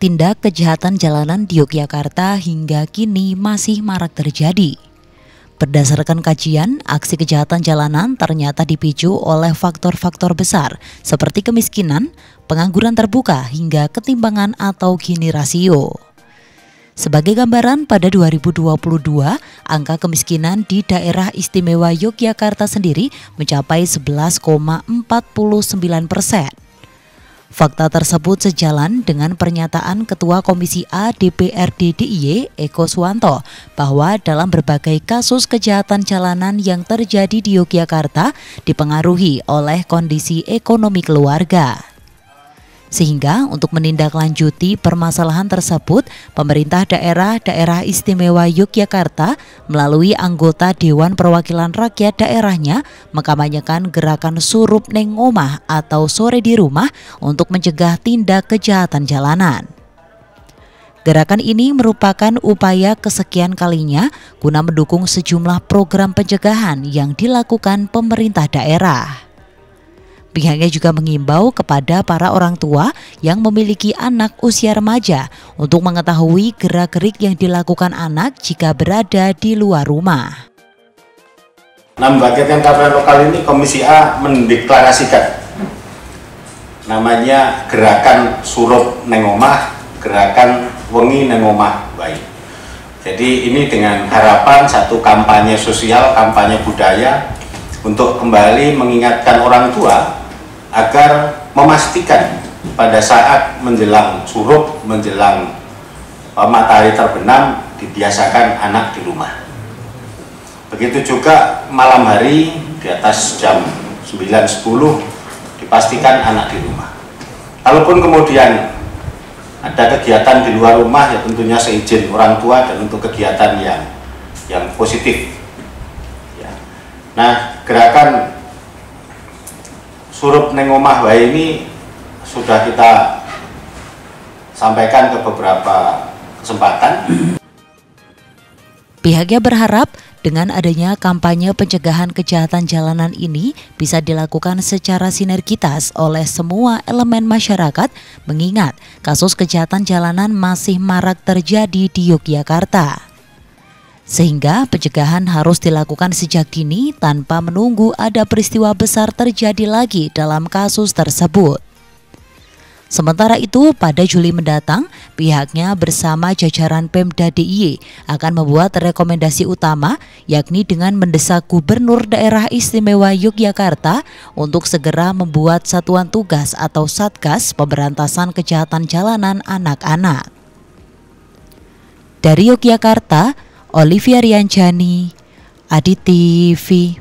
tindak kejahatan jalanan di Yogyakarta hingga kini masih marak terjadi. Berdasarkan kajian, aksi kejahatan jalanan ternyata dipicu oleh faktor-faktor besar seperti kemiskinan, pengangguran terbuka hingga ketimbangan atau gini rasio. Sebagai gambaran, pada 2022, angka kemiskinan di daerah istimewa Yogyakarta sendiri mencapai 11,49 persen. Fakta tersebut sejalan dengan pernyataan Ketua Komisi A DPRD DIY Eko Suwanto bahwa dalam berbagai kasus kejahatan jalanan yang terjadi di Yogyakarta dipengaruhi oleh kondisi ekonomi keluarga. Sehingga untuk menindaklanjuti permasalahan tersebut, pemerintah daerah-daerah istimewa Yogyakarta melalui anggota Dewan Perwakilan Rakyat daerahnya mengkampanyekan gerakan surup neng omah atau sore di rumah untuk mencegah tindak kejahatan jalanan. Gerakan ini merupakan upaya kesekian kalinya guna mendukung sejumlah program pencegahan yang dilakukan pemerintah daerah. Pihaknya juga mengimbau kepada para orang tua yang memiliki anak usia remaja untuk mengetahui gerak-gerik yang dilakukan anak jika berada di luar rumah. Nah, membangkitkan kabar lokal ini Komisi A mendeklarasikan namanya gerakan surup nengomah, gerakan wengi nengomah baik. Jadi ini dengan harapan satu kampanye sosial, kampanye budaya untuk kembali mengingatkan orang tua agar memastikan pada saat menjelang surup, menjelang uh, matahari terbenam dibiasakan anak di rumah. Begitu juga malam hari di atas jam 9.10 dipastikan anak di rumah. Kalaupun kemudian ada kegiatan di luar rumah ya tentunya seizin orang tua dan untuk kegiatan yang yang positif. Ya. Nah gerakan neng omah wae ini sudah kita sampaikan ke beberapa kesempatan. Pihaknya berharap dengan adanya kampanye pencegahan kejahatan jalanan ini bisa dilakukan secara sinergitas oleh semua elemen masyarakat mengingat kasus kejahatan jalanan masih marak terjadi di Yogyakarta. Sehingga pencegahan harus dilakukan sejak dini tanpa menunggu ada peristiwa besar terjadi lagi dalam kasus tersebut. Sementara itu, pada Juli mendatang, pihaknya bersama jajaran Pemda DIY akan membuat rekomendasi utama, yakni dengan mendesak Gubernur Daerah Istimewa Yogyakarta untuk segera membuat satuan tugas atau satgas pemberantasan kejahatan jalanan anak-anak. Dari Yogyakarta, Olivia Rianjani, Adi TV.